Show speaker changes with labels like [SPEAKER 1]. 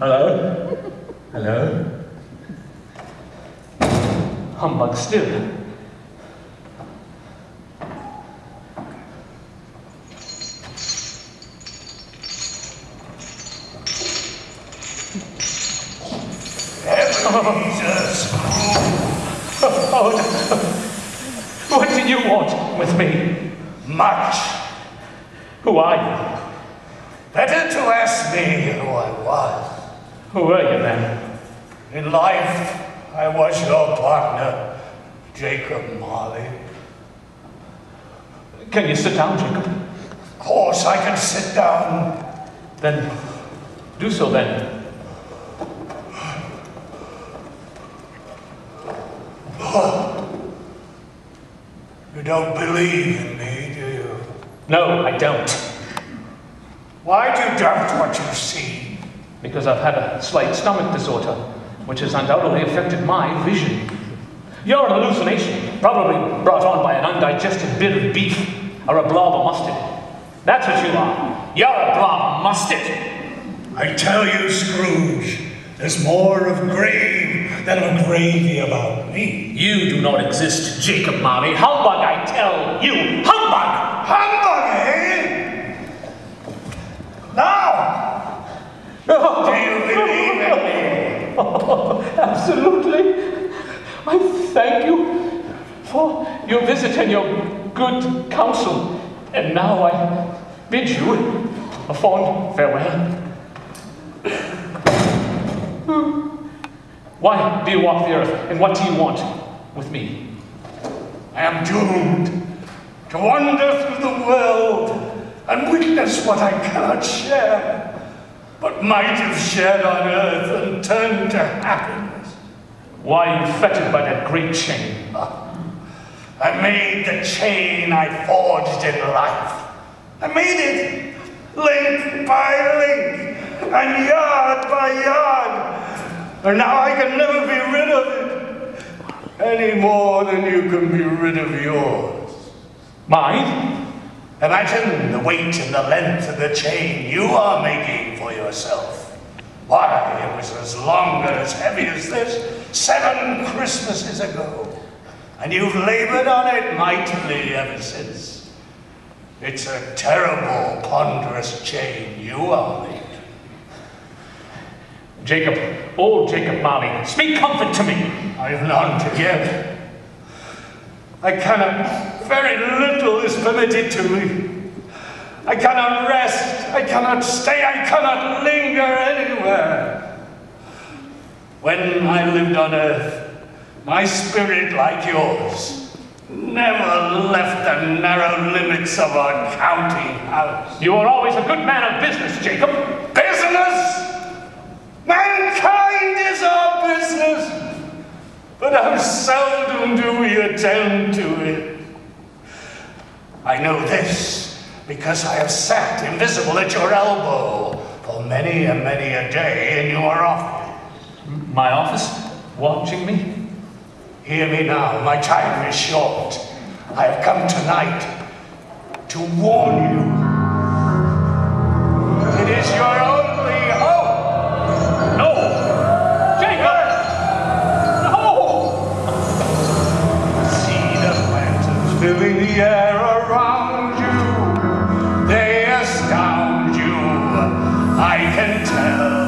[SPEAKER 1] Hello? Hello? Humbug still. What do you want with me?
[SPEAKER 2] Much.
[SPEAKER 1] Who are you?
[SPEAKER 2] Better to ask me who I was.
[SPEAKER 1] Who are you then?
[SPEAKER 2] In life, I was your partner, Jacob Marley.
[SPEAKER 1] Can you sit down, Jacob?
[SPEAKER 2] Of course, I can sit down.
[SPEAKER 1] Then do so then.
[SPEAKER 2] You don't believe in me, do you?
[SPEAKER 1] No, I don't.
[SPEAKER 2] Why do you doubt what you see?
[SPEAKER 1] Because I've had a slight stomach disorder, which has undoubtedly affected my vision. You're an hallucination, probably brought on by an undigested bit of beef or a blob of mustard. That's what you are. You're a blob of mustard.
[SPEAKER 2] I tell you, Scrooge, there's more of grave than of gravy about me.
[SPEAKER 1] You do not exist, Jacob Marley. Humbug, I tell you. Humbug!
[SPEAKER 2] Humbug, eh? Now, do you believe in me?
[SPEAKER 1] Absolutely. I thank you for your visit and your good counsel. And now I bid you a fond farewell. Hmm. Why do you walk the earth, and what do you want with me?
[SPEAKER 2] I am doomed to wander through the world and witness what I cannot share, but might have shared on earth and turned to happiness.
[SPEAKER 1] Why fettered by that great chain?
[SPEAKER 2] I made the chain I forged in life. I made it link by link and yard by yard. And now I can never be rid of it any more than you can be rid of yours.
[SPEAKER 1] Mine?
[SPEAKER 2] Imagine the weight and the length of the chain you are making yourself. Why, it was as long and as heavy as this seven Christmases ago. And you've labored on it mightily ever since. It's a terrible, ponderous chain you are making.
[SPEAKER 1] Jacob, old Jacob Marley, speak comfort to me.
[SPEAKER 2] I have none to give. I cannot, very little is permitted to me. I cannot rest, I cannot stay, I cannot linger anywhere. When I lived on earth, my spirit, like yours, never left the narrow limits of our county house.
[SPEAKER 1] You are always a good man of business, Jacob.
[SPEAKER 2] Business! Mankind is our business, but how seldom do we attend to it. I know this because I have sat invisible at your elbow for many and many a day in your office.
[SPEAKER 1] My office? Watching me?
[SPEAKER 2] Hear me now, my time is short. I have come tonight to warn you. It is your only hope.
[SPEAKER 1] No! Jacob! No!
[SPEAKER 2] See the phantoms filling the air can